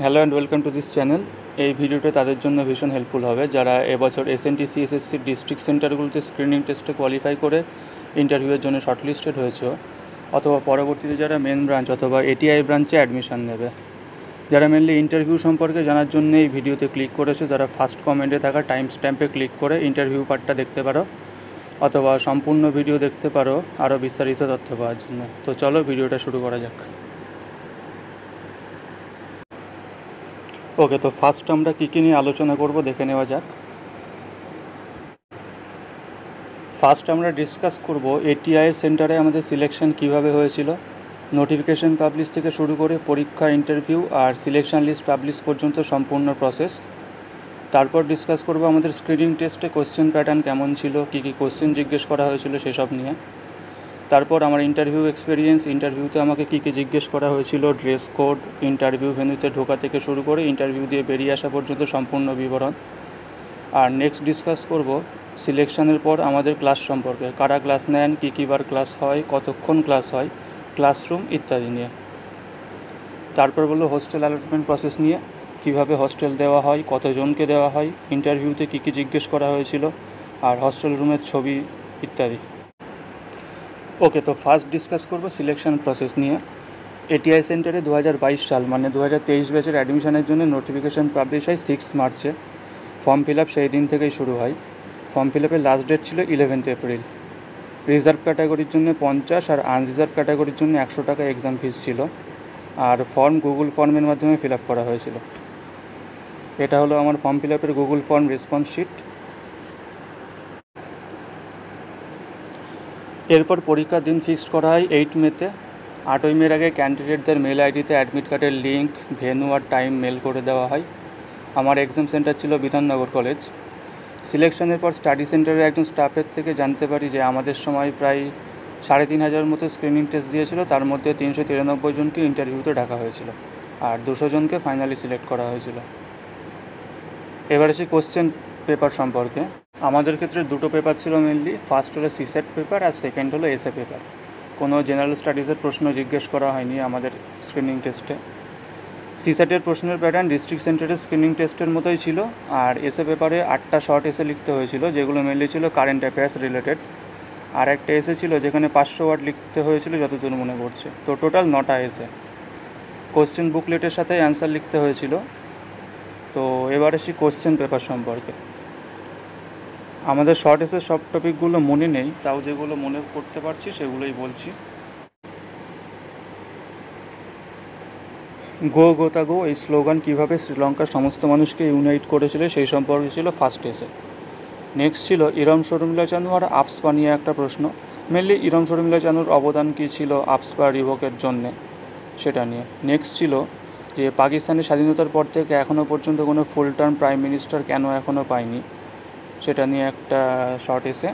Hello and welcome to this channel এই ভিডিওটা তাদের জন্য ভীষণ হেল্পফুল হবে যারা এবছর এসএনটিসি এসএসসি ডিস্ট্রিক্ট সেন্টারগুলোতে স্ক্রিনিং টেস্টে কোয়ালিফাই করে ইন্টারভিউয়ের জন্য শর্টলিস্টেড হয়েছে। অথবা পরবর্তীতে যারা মেন ব্রাঞ্চ অথবা এটিআই ব্রাঞ্চে অ্যাডমিশন নেবে। যারা মেনলি ইন্টারভিউ সম্পর্কে জানার জন্য এই ভিডিওতে ক্লিক করেছে, তারা ফার্স্ট কমেন্টে থাকা টাইম স্ট্যাম্পে ক্লিক করে ইন্টারভিউ পার্টটা দেখতে পারো। অথবা সম্পূর্ণ ভিডিও দেখতে পারো আরও বিস্তারিত তথ্য পাওয়ার জন্য। তো চলো ভিডিওটা শুরু করা যাক। ওকে তো ফার্স্ট আমরা কী কী নিয়ে আলোচনা করব দেখে নেওয়া যাক। ফার্স্ট আমরা ডিসকাস করব এটিআই সেন্টারে আমাদের সিলেকশন কীভাবে হয়েছিল। নোটিফিকেশন পাবলিশ থেকে শুরু করে পরীক্ষা ইন্টারভিউ আর সিলেকশন লিস্ট পাবলিশ পর্যন্ত সম্পূর্ণ প্রসেস তারপর ডিসকাস করব আমাদের স্ক্রিনিং টেস্টে কোশ্চেন প্যাটার্ন কেমন ছিল, কী কী কোশ্চেন জিজ্ঞেস করা হয়েছিল সেসব নিয়ে। তারপর আমার ইন্টারভিউ এক্সপিরিয়েন্স ইন্টারভিউতে আমাকে কী কী জিজ্ঞেস করা হয়েছিল ড্রেস কোড ইন্টারভিউ ভেন্যুতে ঢোকা থেকে শুরু করে ইন্টারভিউ দিয়ে বেরিয়ে আসা পর্যন্ত সম্পূর্ণ বিবরণ। আর নেক্সট ডিসকাস করব সিলেকশনের পর আমাদের ক্লাস সম্পর্কে, কারা ক্লাস নেন, কী কী বার ক্লাস হয়, কতক্ষণ ক্লাস হয় ক্লাসরুম ইত্যাদি নিয়ে। তারপর বলল হোস্টেল অ্যালটমেন্ট প্রসেস নিয়ে, কীভাবে হস্টেল দেওয়া হয়, কতজনকে দেওয়া হয় ইন্টারভিউতে কী কী জিজ্ঞেস করা হয়েছিল, আর হস্টেল রুমের ছবি ইত্যাদি। ওকে তো ফার্স্ট ডিসকাস করব সিলেকশন প্রসেস নিয়ে। এটিআই সেন্টারে দু হাজার বাইশ সাল মানে দু হাজার তেইশ ব্যাচের অ্যাডমিশনের জন্য নোটিফিকেশান পাবলিশ হয় সিক্স মার্চে ফর্ম ফিল আপ সেই দিন থেকেই শুরু হয়। ফর্ম ফিল আপের লাস্ট ডেট ছিল ইলেভেন্থ এপ্রিল রিজার্ভ ক্যাটাগরির জন্য পঞ্চাশ আর আনরিজার্ভ ক্যাটাগরির জন্য একশো টাকা এক্সাম ফিস ছিল। আর ফর্ম গুগল ফর্মের মাধ্যমে ফিল আপ করা হয়েছিল। এটা হলো আমার ফর্ম ফিল আপের গুগল ফর্ম রেসপন্স শিট এরপর পরীক্ষার দিন ফিক্সড করা হয় এইট মেতে আটই মের আগে ক্যান্ডিডেটদের মেল আইডিতে অ্যাডমিট কার্ডের লিঙ্ক ভেনু আর টাইম মেল করে দেওয়া হয়। আমার এক্সাম সেন্টার ছিল বিধাননগর কলেজ সিলেকশনের পর স্টাডি সেন্টারের একজন স্টাফের থেকে জানতে পারি যে আমাদের সময় প্রায় সাড়ে তিন হাজার মতো স্ক্রিনিং টেস্ট দিয়েছিল, তার মধ্যে তিনশো তিরানব্বই জনকে ইন্টারভিউতে ডাকা হয়েছিল আর দুশো জনকে ফাইনালি সিলেক্ট করা হয়েছিল। এবার আসি কোশ্চেন পেপার সম্পর্কে। আমাদের ক্ষেত্রে দুটো পেপার ছিল মেনলি ফার্স্ট হলো সিসেট পেপার আর সেকেন্ড হলো এসএ পেপার কোনো জেনারেল স্টাডিজের প্রশ্ন জিজ্ঞেস করা হয়নি আমাদের স্ক্রিনিং টেস্টে সিসেটের প্রশ্নের প্যাটার্ন ডিস্ট্রিক্ট সেন্টারের স্ক্রিনিং টেস্টের মতোই ছিল আর এসএ পেপারে আটটা শর্ট এসে লিখতে হয়েছিল, যেগুলো মেনলি ছিল কারেন্ট অ্যাফেয়ার্স রিলেটেড আর একটা এসে ছিল যেখানে পাঁচশো ওয়ার্ড লিখতে হয়েছিল, যতদূর মনে পড়ছে। তো টোটাল নটা এসে কোশ্চেন বুকলেটের সাথে অ্যান্সার লিখতে হয়েছিল। তো এবার আসি কোশ্চেন পেপার সম্পর্কে। আমাদের শর্ট এসে সব টপিকগুলো মনে নেই, তাও যেগুলো মনে করতে পারছি সেগুলোই বলছি। গো গোতা গো, এই স্লোগান কীভাবে শ্রীলঙ্কার সমস্ত মানুষকে ইউনাইট করেছিল সেই সম্পর্কে ছিল ফার্স্ট এসে নেক্সট ছিল ইরম শর্মিলা চানু আর আপসপা নিয়ে একটা প্রশ্ন। মেনলি ইরম শর্মিলা চানুর অবদান কী ছিল আপসপা রিভোকের জন্যে, সেটা নিয়ে। নেক্সট ছিল যে পাকিস্তানের স্বাধীনতার পর থেকে এখনও পর্যন্ত কোনো ফুল টার্ম প্রাইম মিনিস্টার কেন এখনও পায়নি। সেটা নিয়ে একটা শর্ট এসে,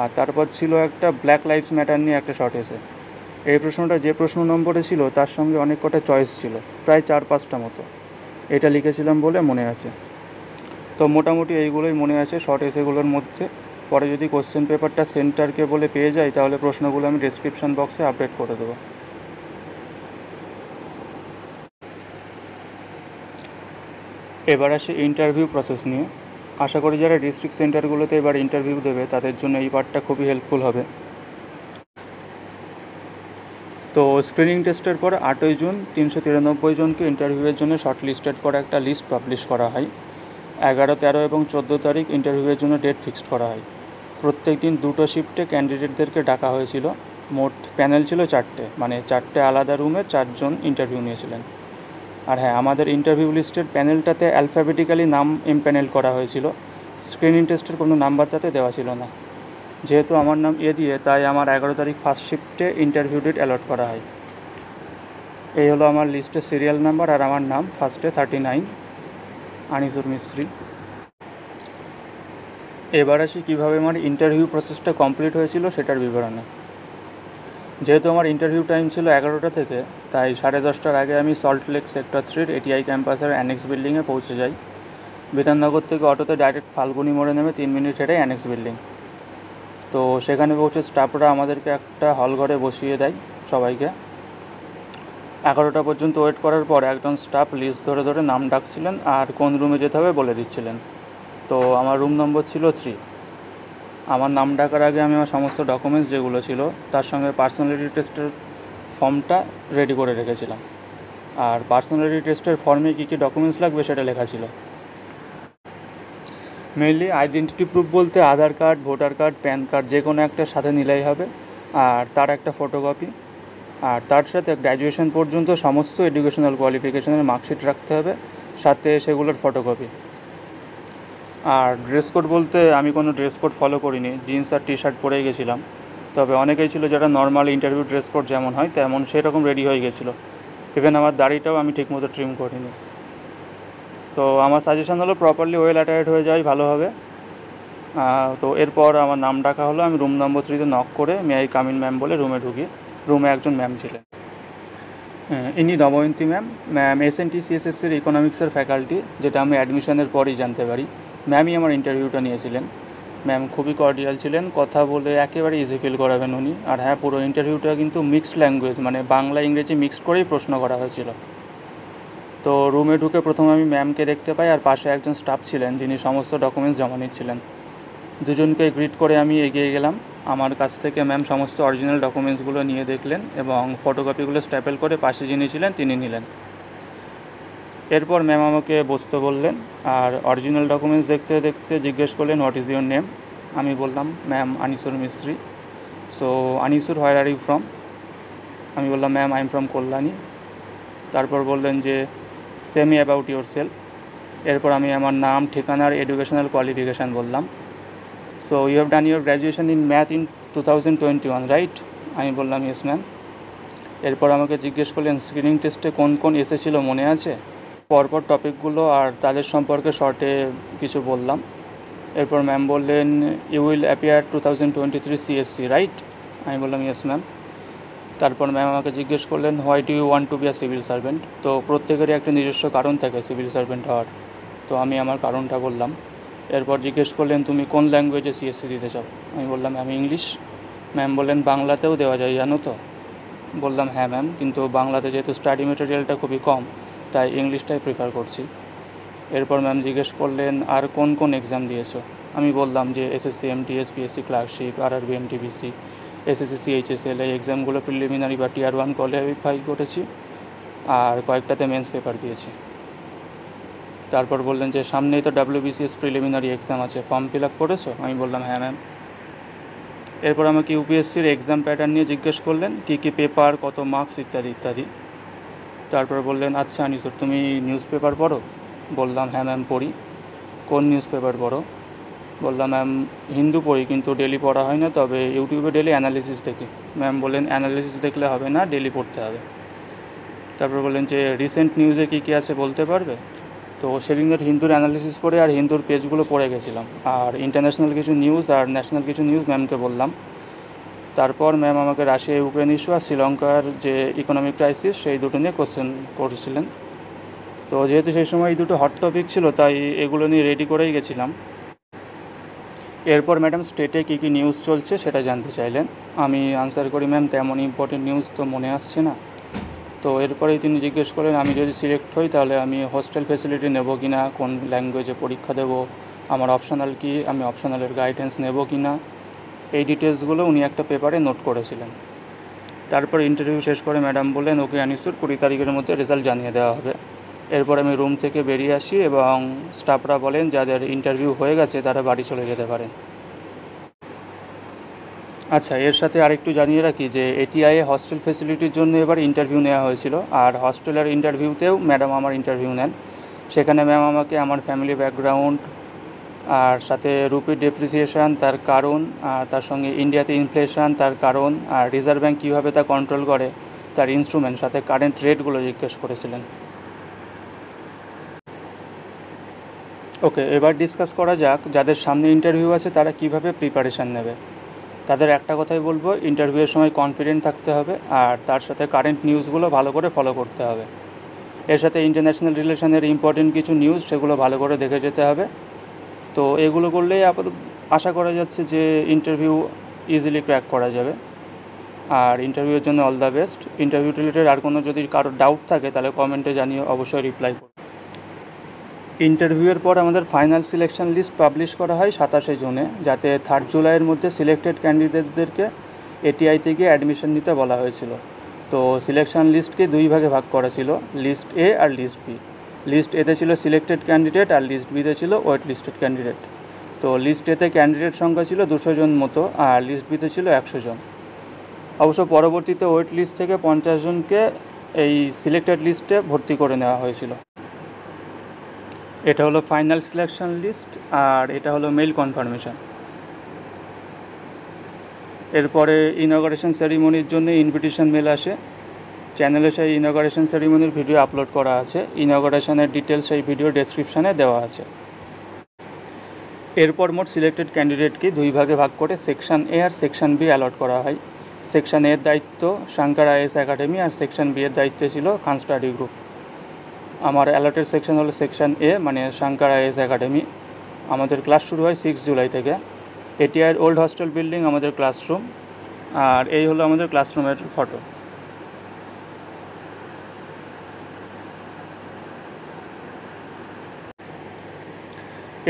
আর তারপর ছিল একটা ব্ল্যাক লাইফস ম্যাটার নিয়ে একটা শর্ট এসে। এই প্রশ্নটা যে প্রশ্ন নম্বরে ছিল, তার সঙ্গে অনেক কটা চয়েস ছিল, প্রায় চার পাঁচটা মতো। এটা লিখেছিলাম বলে মনে আছে। তো মোটামুটি এইগুলোই মনে আছে শর্ট এসেগুলোর মধ্যে। পরে যদি কোশ্চেন পেপারটা সেন্টারকে বলে পেয়ে যাই, তাহলে প্রশ্নগুলো আমি ডিসক্রিপশান বক্সে আপডেট করে দেবো। এবার আসে ইন্টারভিউ প্রসেস নিয়ে। আশা করি যারা ডিস্ট্রিক্ট সেন্টারগুলোতে এবার ইন্টারভিউ দেবে, তাদের জন্য এই পার্টটা খুবই হেল্পফুল হবে। তো স্ক্রিনিং টেস্টের পর আটই জুন তিনশো তিরানব্বই জনকে ইন্টারভিউয়ের জন্য শর্ট লিস্টেড করা একটা লিস্ট পাবলিশ করা হয়। এগারো, তেরো এবং চোদ্দ তারিখ ইন্টারভিউয়ের জন্য ডেট ফিক্সড করা হয়। প্রত্যেক দিন দুটো শিফটে ক্যান্ডিডেটদেরকে ডাকা হয়েছিল। মোট প্যানেল ছিল চারটে মানে চারটে আলাদা রুমে চারজন ইন্টারভিউ নিয়েছিলেন। আর হ্যাঁ আমাদের ইন্টারভিউ লিস্টের প্যানেলটাতে অ্যালফাবেটিক্যালি নাম ইমপ্যানেল করা হয়েছিল। স্ক্রিনিং টেস্টের কোনো নাম্বার তাতে দেওয়া ছিল না। যেহেতু আমার নাম এ দিয়ে, তাই আমার এগারো তারিখ ফার্স্ট শিফটে ইন্টারভিউ ডেট অ্যালট করা হয়। এই হলো আমার লিস্টের সিরিয়াল নাম্বার আর আমার নাম ফার্স্টে থার্টি নাইন আনিসুর মিস্ত্রি। এবার আসি কীভাবে আমার ইন্টারভিউ প্রসেসটা কমপ্লিট হয়েছিল, সেটার বিবরণে। যেহেতু আমার ইন্টারভিউ টাইম ছিল এগারোটা থেকে, তাই সাড়ে দশটার আগে আমি সল্ট লেক সেক্টর থ্রির এটিআই ক্যাম্পাসের অ্যানেক্স বিল্ডিংয়ে পৌঁছে যাই। বিধাননগর থেকে অটোতে ডাইরেক্ট ফাল্গুনি মোড়ে নেমে তিন মিনিট হেঁটে অ্যানেক্স বিল্ডিং তো সেখানে পৌঁছে স্টাফরা আমাদেরকে একটা হল ঘরে বসিয়ে দেয় সবাইকে। এগারোটা পর্যন্ত ওয়েট করার পর একজন স্টাফ লিস্ট ধরে ধরে নাম ডাকছিলেন আর কোন রুমে যেতে হবে বলে দিচ্ছিলেন। তো আমার রুম নম্বর ছিল থ্রি আমার নাম ডাকার আগে আমি আমার সমস্ত ডকুমেন্টস যেগুলো ছিল, তার সঙ্গে পার্সোনালিটি টেস্টের ফর্মটা রেডি করে রেখেছিলাম। আর পার্সোনালিটি টেস্টের ফর্মে কী কী ডকুমেন্টস লাগবে সেটা লেখা ছিল। মেনলি আইডেন্টিটি প্রুফ বলতে Aadhaar card voter card PAN card যে কোনো একটা সাথে নিলেই হবে। আর তার একটা ফটোকপি আর তার সাথে গ্র্যাজুয়েশন পর্যন্ত সমস্ত এডুকেশনাল কোয়ালিফিকেশনের মার্কশিট রাখতে হবে। সাথে সেগুলোর ফটোকপি আর ড্রেস কোড বলতে আমি কোনো ড্রেস কোড ফলো করিনি জিন্স আর টি শার্ট পরেই গেছিলাম। তবে অনেকেই ছিল যারা নর্মাল ইন্টারভিউ ড্রেস কোড যেমন হয় তেমন সেরকম রেডি হয়ে গেছিল। ইভেন আমার দাড়িটাও আমি ঠিকমতো ট্রিম করিনি। তো আমার সাজেশন হলো প্রপারলি ওয়েল অ্যাটায়ার্ড হয়ে যাওয়াই ভালো হবে। তো এরপর আমার নাম ডাকা হলো, আমি রুম নম্বর থ্রিতে নক করে মে আই কামিন ম্যাম বলে রুমে ঢুকি। রুমে একজন ম্যাম ছিলেন। ইনি Damayanti ma'am ma'am S N T সিএসএসসির ইকোনমিক্সের ফ্যাকাল্টি যেটা আমি অ্যাডমিশনের পরই জানতে পারি। ম্যামই আমার ইন্টারভিউটা নিয়েছিলেন। ম্যাম খুবই কর্ডিয়াল ছিলেন, কথা বলে একেবারে ইজি ফিল করাবেন উনি। আর হ্যাঁ পুরো ইন্টারভিউটা কিন্তু মিক্সড ল্যাঙ্গুয়েজ মানে বাংলা, ইংরেজি মিক্সড করেই প্রশ্ন করা হয়েছিল। তো রুমে ঢুকে প্রথমে আমি ম্যামকে দেখতে পাই, আর পাশে একজন স্টাফ ছিলেন, যিনি সমস্ত ডকুমেন্টস জমা নিচ্ছিলেন। দুজনকে গ্রিট করে আমি এগিয়ে গেলাম। আমার কাছ থেকে ম্যাম সমস্ত অরিজিনাল ডকুমেন্টসগুলো নিয়ে দেখলেন এবং ফটোকপিগুলো স্ট্যাপেল করে পাশে যিনি ছিলেন, তিনি নিলেন। এরপর ম্যাম আমাকে বসতে বললেন, আর অরিজিনাল ডকুমেন্টস দেখতে দেখতে জিজ্ঞেস করলেন হোয়াট ইজ ইউর নেম আমি বললাম ma'am Anisur Mistry so Anisur where are you from আমি বললাম ma'am I am from Kalyani তারপর বললেন যে সেমি অ্যাবাউট ইউর সেলফ এরপর আমি আমার নাম ঠিকানার এডুকেশনাল কোয়ালিফিকেশান বললাম। So you have done your graduation in math in two thousand twenty one right আমি বললাম ইয়েস ম্যাম এরপর আমাকে জিজ্ঞেস করলেন স্ক্রিনিং টেস্টে কোন কোন এসেছিল মনে আছে? পরপর টপিকগুলো আর তাদের সম্পর্কে শর্টে কিছু বললাম। এরপর ম্যাম বললেন you will appear two thousand twenty three CSC right আমি বললাম ইয়েস ম্যাম তারপর ম্যাম আমাকে জিজ্ঞেস করলেন why do you want to be a civil servant তো প্রত্যেকেরই একটা নিজস্ব কারণ থাকে সিভিল সার্ভেন্ট হওয়ার। তো আমি আমার কারণটা বললাম। এরপর জিজ্ঞেস করলেন, তুমি কোন ল্যাঙ্গুয়েজে সিএসসি দিতে চাও? আমি বললাম আমি ইংলিশ ম্যাম বললেন, বাংলাতেও দেওয়া যায়, জানো তো? বললাম হ্যাঁ ম্যাম কিন্তু বাংলাতে যেহেতু স্টাডি মেটেরিয়ালটা খুবই কম তাই ইংলিশটাই প্রিফার করছি। এরপর ম্যাম জিজ্ঞেস করলেন, আর কোন কোন এক্সাম দিয়েছ? আমি বললাম যে এসএসসি এমটিএস পিএসসি ক্লার্কশিপ আর আর আরবি এমটিবিসি এসএসসি সিএইচএসএল এই এক্সামগুলো প্রিলিমিনারি বা টিয়ার ওয়ান কোয়ালিফাই করেছি। আর কয়েকটাতে মেন্স পেপার দিয়েছি। তারপর বললেন যে, সামনেই তো ডাব্লিউবিসিএস প্রিলিমিনারি এক্সাম আছে ফর্ম ফিল আপ করেছ? আমি বললাম হ্যাঁ ম্যাম এরপর আমাকে ইউপিএসসির এক্সাম প্যাটার্ন নিয়ে জিজ্ঞেস করলেন, কী কী পেপার কত মার্কস ইত্যাদি ইত্যাদি? তারপর বললেন আচ্ছা আনিসুর তুমি নিউজ পেপার পড়ো? বললাম হ্যাঁ ম্যাম পড়ি। কোন নিউজ পেপার পড়ো? বললাম ম্যাম হিন্দু পড়ি, কিন্তু ডেলি পড়া হয় না, তবে ইউটিউবে ডেলি অ্যানালিসিস দেখি। ম্যাম বললেন অ্যানালিসিস দেখলে হবে না ডেলি পড়তে হবে। তারপর বললেন যে রিসেন্ট নিউজে কী কী আছে বলতে পারবে? তো সেদিনের হিন্দুর অ্যানালিসিস পড়ে আর হিন্দুর পেজগুলো পড়ে গেছিলাম। আর ইন্টারন্যাশনাল কিছু নিউজ আর ন্যাশনাল কিছু নিউজ ম্যামকে বললাম। তারপর ম্যাম আমাকে রাশিয়া ইউক্রেন ইস্যু আর শ্রীলঙ্কার যে ইকোনমিক ক্রাইসিস সেই দুটো নিয়ে কোশ্চেন করেছিলেন। তো যেহেতু সেই সময় এই দুটো হট টপিক ছিল, তাই এগুলো নিয়ে রেডি করেই গেছিলাম। এরপর ম্যাডাম স্টেটে কী কী নিউজ চলছে সেটা জানতে চাইলেন। আমি আনসার করি ম্যাম তেমন ইম্পর্টেন্ট নিউজ তো মনে আসছে না। তো এরপরেই তিনি জিজ্ঞেস করেন, আমি যদি সিলেক্ট হই, তাহলে আমি হোস্টেল ফেসিলিটি নেব কি না কোন ল্যাঙ্গুয়েজে পরীক্ষা দেব? আমার অপশনাল কি? আমি অপশনালের গাইডেন্স নেব কি না এই ডিটেলসগুলো উনি একটা পেপারে নোট করেছিলেন। তারপর ইন্টারভিউ শেষ করে ম্যাডাম বললেন, ওকে আনিসুর, কুড়ি তারিখের মধ্যে রেজাল্ট জানিয়ে দেওয়া হবে। এরপর আমি রুম থেকে বেরিয়ে আসি এবং স্টাফরা বলেন, যাদের ইন্টারভিউ হয়ে গেছে, তারা বাড়ি চলে যেতে পারেন। আচ্ছা এর সাথে আরেকটু জানিয়ে রাখি যে এটিআইএ হস্টেল ফেসিলিটির জন্য এবার ইন্টারভিউ নেওয়া হয়েছিল। আর হস্টেলের ইন্টারভিউতেও ম্যাডাম আমার ইন্টারভিউ নেন। সেখানে ম্যাম আমাকে আমার ফ্যামিলি ব্যাকগ্রাউন্ড আর সাথে রুপি ডেপ্রিসিয়েশন তার কারণ, আর তার সঙ্গে ইন্ডিয়াতে ইনফ্লেশন তার কারণ, আর রিজার্ভ ব্যাঙ্ক কীভাবে তা কন্ট্রোল করে তার ইনস্ট্রুমেন্ট সাথে কারেন্ট রেটগুলো জিজ্ঞেস করেছিলেন। ওকে এবার ডিসকাস করা যাক, যাদের সামনে ইন্টারভিউ আছে তারা কীভাবে প্রিপারেশান নেবে। তাদের একটা কথাই বলব ইন্টারভিউয়ের সময় কনফিডেন্ট থাকতে হবে, আর তার সাথে কারেন্ট নিউজগুলো ভালো করে ফলো করতে হবে। এর সাথে ইন্টারন্যাশনাল রিলেশনের ইম্পর্টেন্ট কিছু নিউজ সেগুলো ভালো করে দেখে যেতে হবে। তো এগুলো করলেই আপাতত আশা করা যাচ্ছে যে ইন্টারভিউ ইজিলি ক্র্যাক করা যাবে। আর ইন্টারভিউয়ের জন্য all the best interview related আর কোনো যদি কারোর ডাউট থাকে, তাহলে কমেন্টে জানিয়ে অবশ্যই রিপ্লাই করো। ইন্টারভিউয়ের পর আমাদের ফাইনাল সিলেকশন লিস্ট পাবলিশ করা হয় সাতাশে জুনে, যাতে থার্ড জুলাইয়ের মধ্যে সিলেক্টেড ক্যান্ডিডেটদেরকে এটিআই থেকে অ্যাডমিশন নিতে বলা হয়েছিল। তো সিলেকশন লিস্টকে দুই ভাগে ভাগ করা ছিল লিস্ট এ আর লিস্ট বি লিস্ট এতে ছিল সিলেক্টেড ক্যান্ডিডেট আর লিস্ট বিতে ছিল ওয়েট লিস্টেড ক্যান্ডিডেট তো লিস্ট এতে ক্যান্ডিডেট সংখ্যা ছিল দুশো জন মতো আর লিস্ট বিতে ছিল একশো জন। অবশ্য পরবর্তীতে ওয়েট লিস্ট থেকে পঞ্চাশ জনকে এই সিলেক্টেড লিস্টে ভর্তি করে নেওয়া হয়েছিল। এটা হলো ফাইনাল সিলেকশন লিস্ট আর এটা হলো মেল কনফার্মেশন এরপরে ইনগরেশন সেরিমনির জন্য ইনভিটেশন মেল আসে। চ্যানেলে সেই ইনগরেশন সেরিমনির ভিডিও আপলোড করা আছে। ইনগরেশনের ডিটেলস সেই ভিডিও ডেসক্রিপশানে দেওয়া আছে। এরপর মোট সিলেক্টেড ক্যান্ডিডেটকে দুই ভাগে ভাগ করে সেকশন এ আর সেকশন বি অ্যালট করা হয়। সেকশন এর দায়িত্ব শাঙ্কার আইএস একাডেমি আর সেকশন বি এর দায়িত্বে ছিল খান স্টাডি গ্রুপ আমার অ্যালটের সেকশন হলো সেকশন এ মানে শাঙ্কার আইএস একাডেমি আমাদের ক্লাস শুরু হয় সিক্স জুলাই থেকে। এটিআইয়ের ওল্ড হস্টেল বিল্ডিং আমাদের ক্লাসরুম আর এই হলো আমাদের ক্লাসরুমের ফটো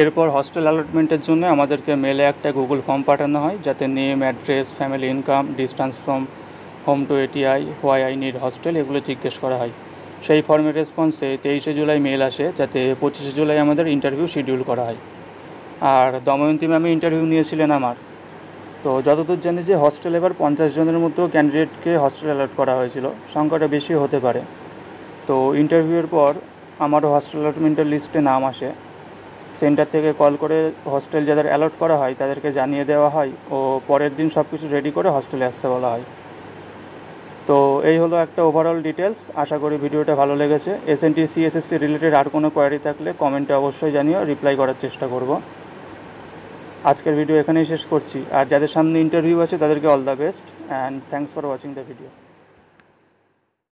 এরপর হস্টেল অ্যালটমেন্টের জন্য আমাদেরকে মেলে একটা গুগল ফর্ম পাঠানো হয়, যাতে name address family income distance from home to ATI why I need hostel এগুলো জিজ্ঞেস করা হয়। সেই ফর্মের রেসপন্সে তেইশে জুলাই মেল আসে, যাতে পঁচিশে জুলাই আমাদের ইন্টারভিউ শিডিউল করা হয়। আর দময়ন্তী ম্যামে ইন্টারভিউ নিয়েছিলেন আমার। তো যতদূর জানি যে হস্টেল এবার পঞ্চাশ জনের মতো ক্যান্ডিডেটকে হস্টেল অ্যালট করা হয়েছিল, সংখ্যাটা বেশি হতে পারে। তো ইন্টারভিউয়ের পর আমারও হস্টেল অ্যালটমেন্টের লিস্টে নাম আসে। সেন্টার থেকে কল করে হস্টেল যাদের অ্যালট করা হয়, তাদেরকে জানিয়ে দেওয়া হয় ও পরের দিন সব কিছু রেডি করে হস্টেলে আসতে বলা হয়। তো এই হলো একটা ওভারঅল ডিটেলস আশা করি ভিডিওটা ভালো লেগেছে। S N T CSSC related আর কোনো কোয়ারি থাকলে কমেন্টে অবশ্যই জানিও। রিপ্লাই করার চেষ্টা করব। আজকের ভিডিও এখানেই শেষ করছি। আর যাদের সামনে ইন্টারভিউ আছে, তাদেরকে all the best and thanks for watching the video